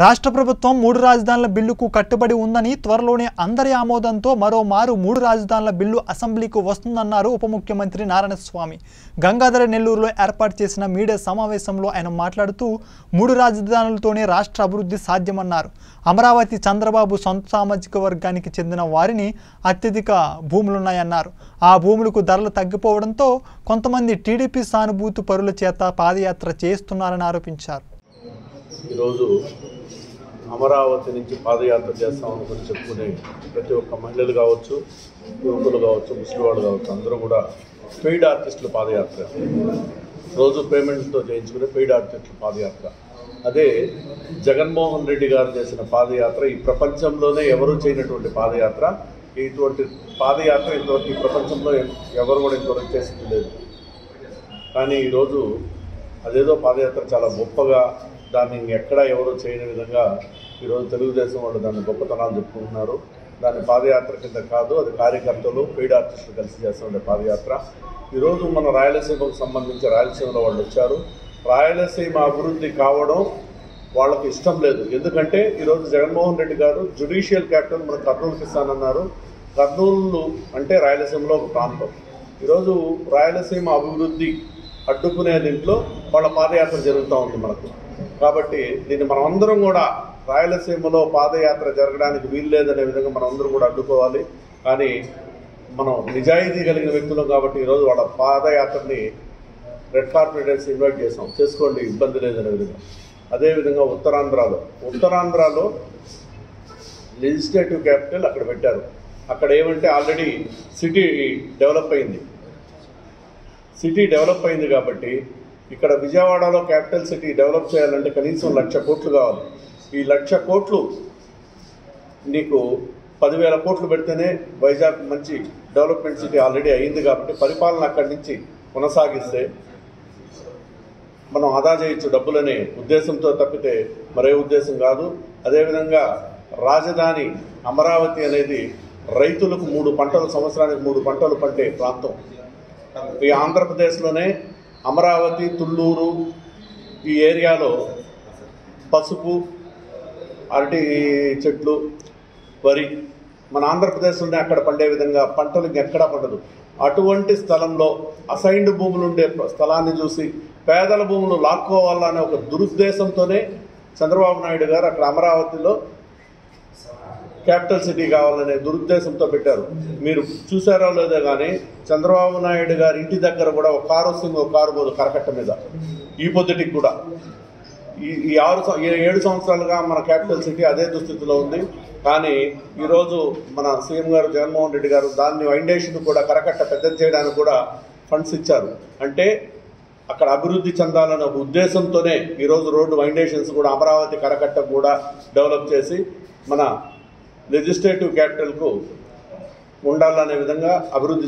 రాష్ట్ర ప్రభుత్వం మూడు రాజధానుల బిల్లుకు కట్టుబడి ఉందని త్వరలోనే అందరి ఆమోదంతో మరోమారు మూడు రాజధానుల బిల్లు అసెంబ్లీకి వస్తుందన్నారు ఉప ముఖ్యమంత్రి నారాయణస్వామి. గంగాధర నెల్లూరులో ఏర్పాటు చేసిన మీడియా సమావేశంలో ఆయన మాట్లాడుతూ మూడు రాజధానులతోనే రాష్ట్ర అభివృద్ధి సాధ్యమన్నారు. అమరావతి చంద్రబాబు సొంత సామాజిక వర్గానికి చెందిన వారిని అత్యధిక భూములున్నాయన్నారు. ఆ భూములకు ధరలు తగ్గిపోవడంతో కొంతమంది టీడీపీ సానుభూతి పరుల చేత పాదయాత్ర చేస్తున్నారని ఆరోపించారు. ఈరోజు అమరావతి నుంచి పాదయాత్ర చేస్తాం అనుకుని చెప్పుకునే ప్రతి ఒక్క మహిళలు కావచ్చు యువకులు కావచ్చు ముసలి వాళ్ళు కావచ్చు అందరూ కూడా పెయిడ్ ఆర్టిస్టుల పాదయాత్ర. రోజు పేమెంట్తో చేయించుకునే పెయిడ్ ఆర్టిస్టుల పాదయాత్ర. అదే జగన్మోహన్ రెడ్డి గారు చేసిన పాదయాత్ర ఈ ప్రపంచంలోనే ఎవరూ చేయనటువంటి పాదయాత్ర ఇటువంటి పాదయాత్ర ఇంతవరకు ఈ ప్రపంచంలో ఎవరు కూడా ఇంతవరకు చేసింది లేదు. కానీ ఈరోజు అదేదో పాదయాత్ర చాలా గొప్పగా దాన్ని ఎక్కడా ఎవరు చేయని విధంగా ఈరోజు తెలుగుదేశం వాళ్ళు దాన్ని గొప్పతనాలు చెప్పుకుంటున్నారు. దాన్ని పాదయాత్ర కింద కాదు అది కార్యకర్తలు పెయిడ్ ఆర్టిస్టులు కలిసి చేస్తుండే పాదయాత్ర. ఈరోజు మన రాయలసీమకు సంబంధించి రాయలసీమలో వాళ్ళు వచ్చారు. రాయలసీమ అభివృద్ధి కావడం వాళ్ళకి ఇష్టం లేదు. ఎందుకంటే ఈరోజు జగన్మోహన్ రెడ్డి గారు జుడిషియల్ క్యాపిటల్ మన కర్నూలుకి ఇస్తానన్నారు కర్నూలు అంటే రాయలసీమలో ఒక ప్రాంతం. ఈరోజు రాయలసీమ అభివృద్ధి అడ్డుకునే దీంట్లో వాళ్ళ పాదయాత్ర జరుగుతూ ఉంది మనకు. కాబట్టి దీన్ని మనం అందరం కూడా రాయలసీమలో పాదయాత్ర జరగడానికి వీలు లేదనే విధంగా మనం అందరం కూడా అడ్డుకోవాలి. కానీ మనం నిజాయితీ కలిగిన వ్యక్తులం కాబట్టి ఈరోజు వాళ్ళ పాదయాత్రని రెడ్ కార్పొరేటర్స్ ఇన్వైట్ చేసాం చేసుకోండి ఇబ్బంది లేదనే విధంగా. అదేవిధంగా ఉత్తరాంధ్రలో. ఉత్తరాంధ్రలో లెజిస్లేటివ్ క్యాపిటల్ అక్కడ పెట్టారు. అక్కడ ఏమంటే ఆల్రెడీ సిటీ డెవలప్ అయింది. సిటీ డెవలప్ అయింది కాబట్టి ఇక్కడ విజయవాడలో క్యాపిటల్ సిటీ డెవలప్ చేయాలంటే కనీసం లక్ష కోట్లు కావాలి. ఈ లక్ష కోట్లు నీకు పదివేల కోట్లు పెడితేనే వైజాగ్ మంచి డెవలప్మెంట్ సిటీ ఆల్రెడీ అయింది కాబట్టి పరిపాలన అక్కడి నుంచి కొనసాగిస్తే మనం ఆదా చేయొచ్చు డబ్బులనే ఉద్దేశంతో తప్పితే మరే ఉద్దేశం కాదు. అదేవిధంగా రాజధాని అమరావతి అనేది రైతులకు మూడు పంటలు సంవత్సరానికి మూడు పంటలు పండే ప్రాంతం. ఈ ఆంధ్రప్రదేశ్లోనే అమరావతి తుళ్ళూరు ఈ ఏరియాలో పసుపు అరటి చెట్లు వరి మన ఆంధ్రప్రదేశ్లోనే అక్కడ పండే విధంగా పంటలు ఎక్కడా పండదు. అటువంటి స్థలంలో అసైన్డ్ భూములు ఉండే స్థలాన్ని చూసి పేదల భూములు లాక్కోవాలనే ఒక దురుద్దేశంతోనే చంద్రబాబు నాయుడు గారు అక్కడ అమరావతిలో క్యాపిటల్ సిటీ కావాలనే దురుద్దేశంతో పెట్టారు. మీరు చూసారో లేదో కానీ చంద్రబాబు నాయుడు గారి ఇంటి దగ్గర కూడా ఒక కారు వస్తుంది ఒక కారు పోదు కరకట్ట మీద. ఈ పొద్దుటికి కూడా. ఈ ఈ ఆరు ఏడు సంవత్సరాలుగా మన క్యాపిటల్ సిటీ అదే దుస్థితిలో ఉంది. కానీ ఈరోజు మన సీఎం గారు జగన్మోహన్ రెడ్డి గారు దాన్ని వైండేషన్ కూడా కరకట్ట పెద్ద చేయడానికి కూడా ఫండ్స్ ఇచ్చారు. అంటే అక్కడ అభివృద్ధి చెందాలన్న ఉద్దేశంతోనే ఈరోజు రోడ్డు వైండేషన్స్ కూడా అమరావతి కరకట్ట కూడా డెవలప్ చేసి మన లెజిస్లేటివ్ క్యాపిటల్కు ఉండాలనే విధంగా అభివృద్ధి